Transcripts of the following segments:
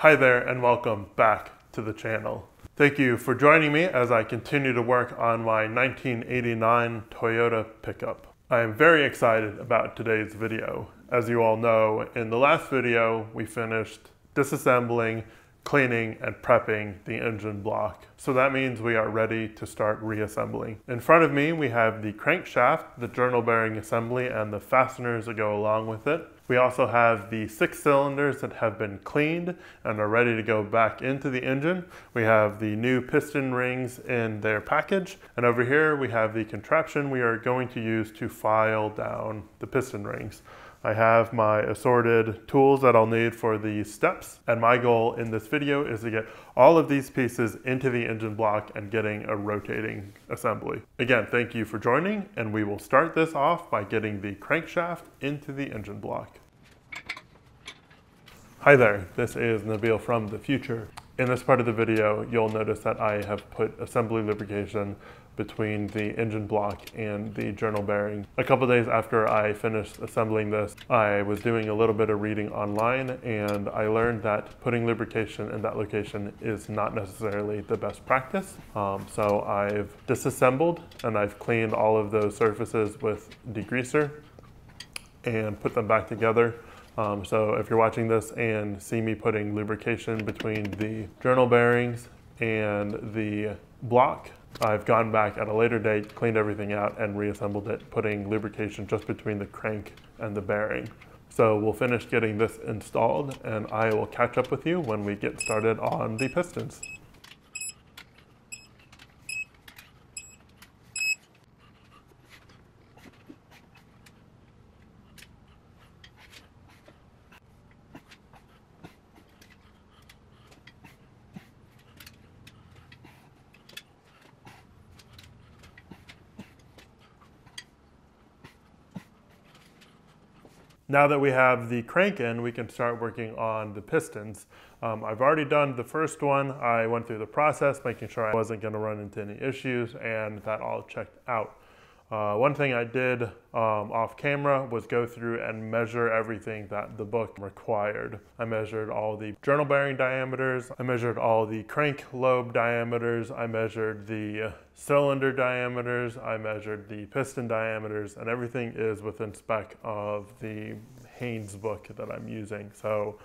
Hi there and welcome back to the channel. Thank you for joining me as I continue to work on my 1989 Toyota pickup. I am very excited about today's video. As you all know, in the last video we finished disassembling, cleaning, and prepping the engine block. So that means we are ready to start reassembling. In front of me we have the crankshaft, the journal bearing assembly, and the fasteners that go along with it. We also have the six cylinders that have been cleaned and are ready to go back into the engine. We have the new piston rings in their package. And over here we have the contraption we are going to use to file down the piston rings. I have my assorted tools that I'll need for the steps. And my goal in this video is to get all of these pieces into the engine block and getting a rotating assembly. Again, thank you for joining. And we will start this off by getting the crankshaft into the engine block. Hi there, this is Nabil from the future. In this part of the video, you'll notice that I have put assembly lubrication between the engine block and the journal bearing. A couple days after I finished assembling this, I was doing a little bit of reading online and I learned that putting lubrication in that location is not necessarily the best practice. Um, so I've disassembled and I've cleaned all of those surfaces with degreaser and put them back together. Um, so if you're watching this and see me putting lubrication between the journal bearings and the block, I've gone back at a later date, cleaned everything out and reassembled it, putting lubrication just between the crank and the bearing. So we'll finish getting this installed and I will catch up with you when we get started on the pistons. Now that we have the crank in, we can start working on the pistons. Um, I've already done the first one. I went through the process, making sure I wasn't gonna run into any issues and that all checked out. Uh, one thing I did um, off camera was go through and measure everything that the book required. I measured all the journal bearing diameters, I measured all the crank lobe diameters, I measured the cylinder diameters, I measured the piston diameters, and everything is within spec of the Haynes book that I'm using. So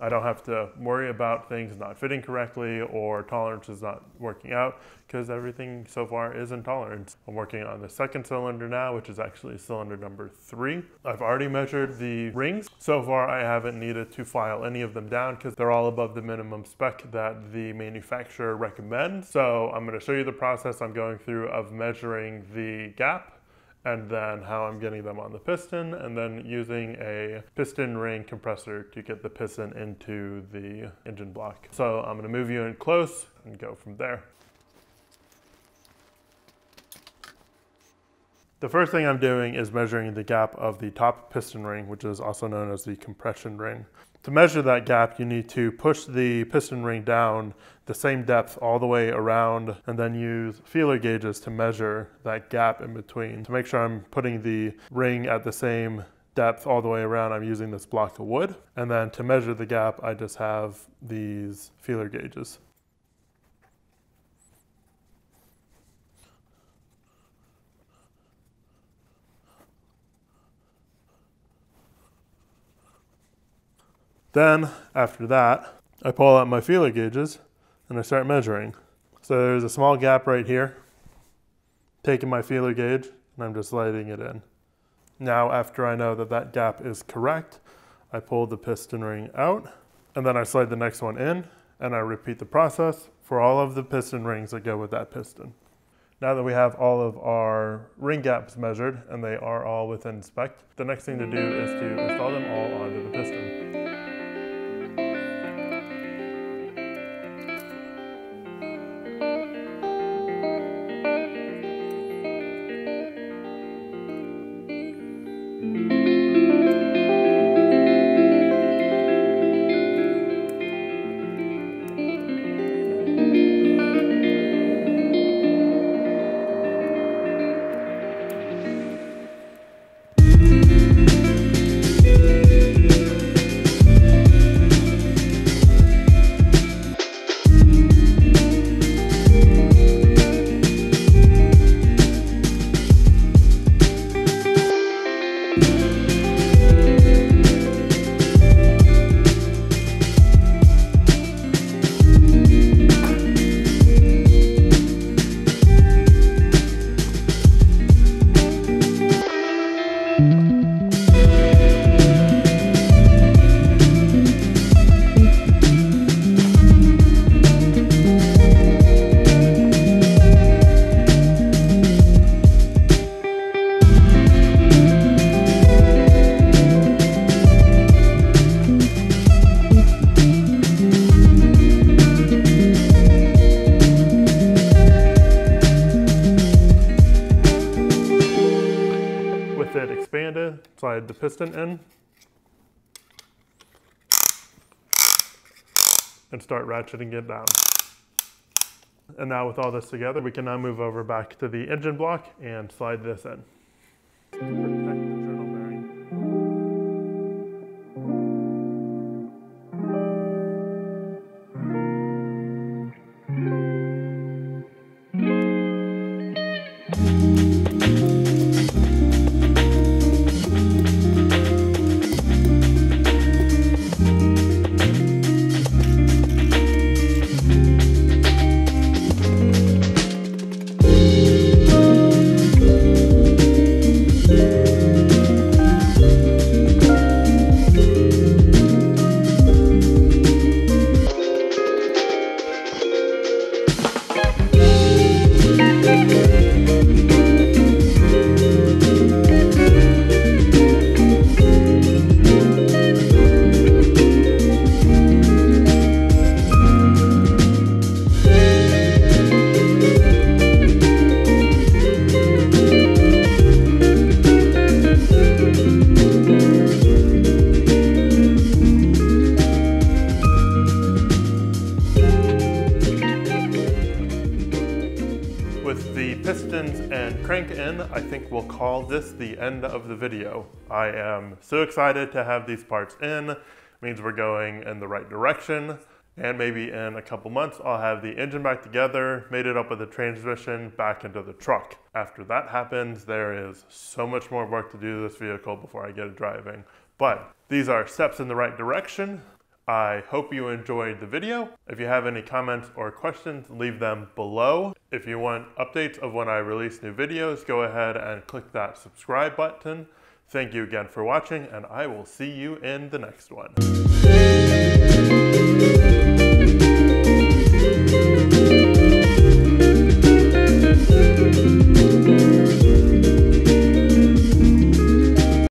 I don't have to worry about things not fitting correctly or tolerances not working out because everything so far is in tolerance. I'm working on the second cylinder now, which is actually cylinder number three. I've already measured the rings. So far, I haven't needed to file any of them down because they're all above the minimum spec that the manufacturer recommends. So I'm gonna show you the process I'm going through of measuring the gap and then how I'm getting them on the piston, and then using a piston ring compressor to get the piston into the engine block. So I'm gonna move you in close and go from there. The first thing I'm doing is measuring the gap of the top piston ring, which is also known as the compression ring. To measure that gap, you need to push the piston ring down the same depth all the way around and then use feeler gauges to measure that gap in between. To make sure I'm putting the ring at the same depth all the way around, I'm using this block of wood. And then to measure the gap, I just have these feeler gauges. Then, after that, I pull out my feeler gauges and I start measuring. So there's a small gap right here. Taking my feeler gauge and I'm just sliding it in. Now, after I know that that gap is correct, I pull the piston ring out and then I slide the next one in and I repeat the process for all of the piston rings that go with that piston. Now that we have all of our ring gaps measured and they are all within spec, the next thing to do is to install them all onto the piston. Slide the piston in, and start ratcheting it down. And now with all this together, we can now move over back to the engine block and slide this in. We'll call this the end of the video. I am so excited to have these parts in. It means we're going in the right direction. And maybe in a couple months, I'll have the engine back together, made it up with the transmission back into the truck. After that happens, there is so much more work to do to this vehicle before I get it driving. But these are steps in the right direction. I hope you enjoyed the video. If you have any comments or questions, leave them below. If you want updates of when I release new videos, go ahead and click that subscribe button. Thank you again for watching, and I will see you in the next one.